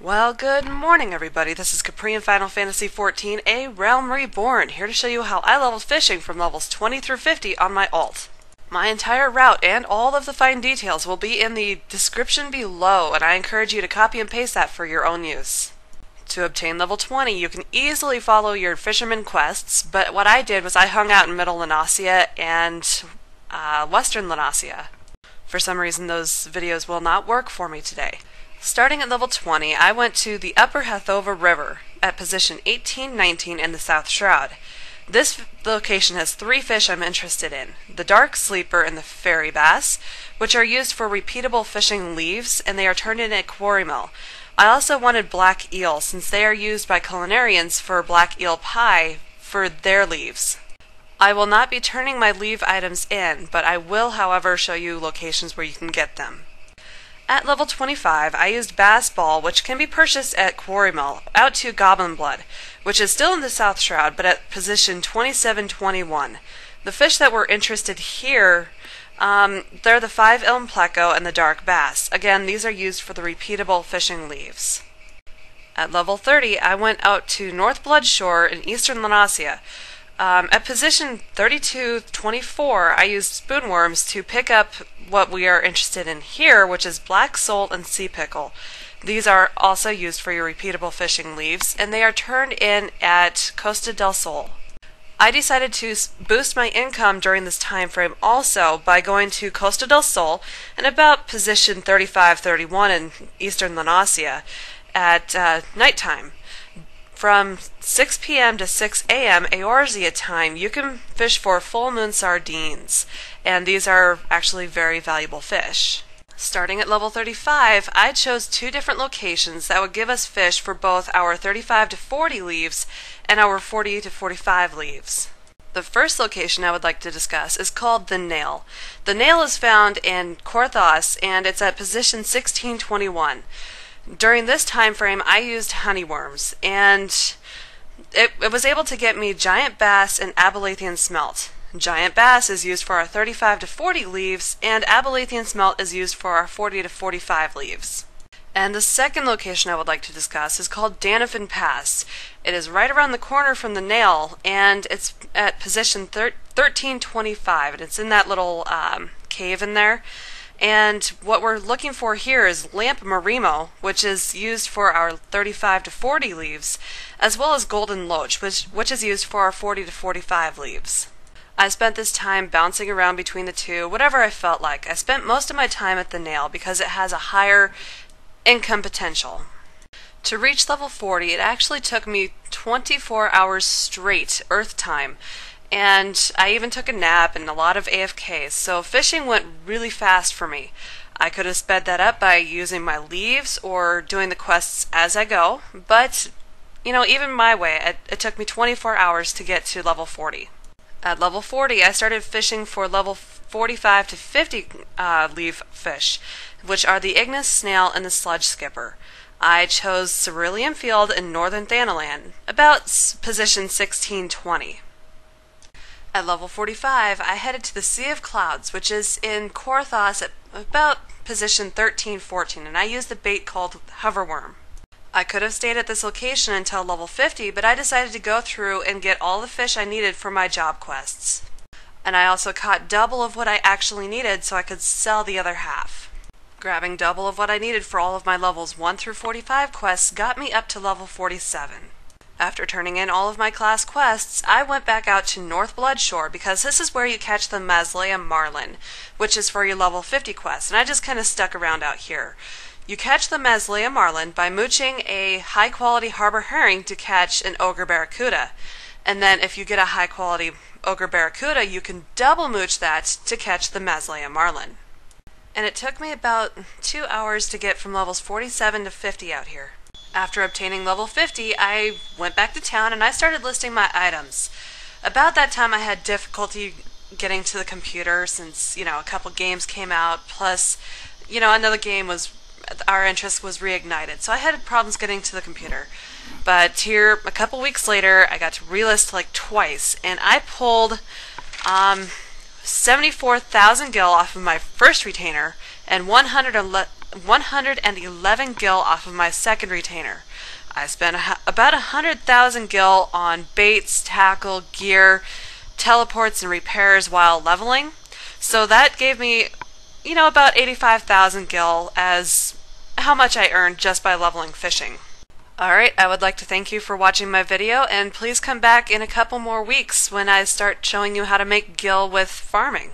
Well, good morning, everybody. This is Kaprie in Final Fantasy XIV, A Realm Reborn, here to show you how I leveled fishing from levels 20 through 50 on my alt. My entire route and all of the fine details will be in the description below, and I encourage you to copy and paste that for your own use. To obtain level 20, you can easily follow your fisherman quests, but what I did was I hung out in Middle La Noscea and uh, Western La Noscea. For some reason, those videos will not work for me today. Starting at level 20, I went to the Upper Hathoeva River at position 1819 in the South Shroud. This location has three fish I'm interested in the dark sleeper and the Faerie Bass, which are used for repeatable fishing leves, and they are turned in a Quarrymill. I also wanted black eel, since they are used by culinarians for black eel pie for their leves. I will not be turning my leve items in, but I will, however, show you locations where you can get them. At level 25, I used Bass Ball, which can be purchased at Quarrymill, out to Goblinblood, which is still in the South Shroud, but at position 2721. The fish that we're interested here, um, they're the 5 Elm Pleco and the Dark Bass. Again, these are used for the repeatable fishing leves. At level 30, I went out to North Bloodshore in eastern La Noscea. Um, at position 3224, I used spoonworms to pick up what we are interested in here, which is black sole and sea pickle. These are also used for your repeatable fishing leves, and they are turned in at Costa del Sol. I decided to boost my income during this time frame also by going to Costa del Sol and about position 3531 in eastern La Noscea at uh, nighttime. From 6 p.m. to 6 a.m. Eorzea time, you can fish for full moon sardines, and these are actually very valuable fish. Starting at level 35, I chose two different locations that would give us fish for both our 35 to 40 leves and our 40 to 45 leves. The first location I would like to discuss is called the Nail. The Nail is found in Coerthas and it's at position 1621 during this time frame, I used honeyworms, and it, it was able to get me giant bass and abalathian smelt. Giant bass is used for our 35 to 40 leves, and abalathian smelt is used for our 40 to 45 leves. And the second location I would like to discuss is called Daniffen Pass. It is right around the corner from the nail, and it's at position thir- 1325, and it's in that little um, cave in there. And what we're looking for here is Lamp Marimo, which is used for our 35 to 40 leves, as well as Golden Loach, which, which is used for our 40 to 45 leves. I spent this time bouncing around between the two, whatever I felt like. I spent most of my time at the nail because it has a higher income potential. To reach level 40, it actually took me 24 hours straight Earth time and I even took a nap and a lot of AFKs, so fishing went really fast for me. I could have sped that up by using my leves or doing the quests as I go, but you know, even my way, it, it took me 24 hours to get to level 40. At level 40, I started fishing for level 45 to 50 uh, leaf fish, which are the Ignis snail and the sludge skipper. I chose Cerulean Field in northern Thanalan, about position 1620. At level 45, I headed to the Sea of Clouds, which is in Coerthas at about position 1314, and I used the bait called Hoverworm. I could have stayed at this location until level 50, but I decided to go through and get all the fish I needed for my job quests. And I also caught double of what I actually needed so I could sell the other half. Grabbing double of what I needed for all of my levels 1 through 45 quests got me up to level 47. After turning in all of my class quests, I went back out to North Bloodshore because this is where you catch the Mazlaya Marlin, which is for your level 50 quest, and I just kind of stuck around out here. You catch the Mazlaya Marlin by mooching a high quality harbor herring to catch an ogre barracuda. And then if you get a high quality ogre barracuda, you can double mooch that to catch the Mazlaya Marlin. And it took me about two hours to get from levels 47 to 50 out here. After obtaining level 50, I went back to town and I started listing my items. About that time, I had difficulty getting to the computer since, you know, a couple games came out, plus, you know, another game was, our interest was reignited. So I had problems getting to the computer. But here, a couple weeks later, I got to relist like twice, and I pulled um, 74,000 gil off of my first retainer and 111 111 gil off of my second retainer. I spent about 100,000 gil on baits, tackle, gear, teleports, and repairs while leveling. So that gave me, you know, about 85,000 gil as how much I earned just by leveling fishing. Alright, I would like to thank you for watching my video, and please come back in a couple more weeks when I start showing you how to make gil with farming.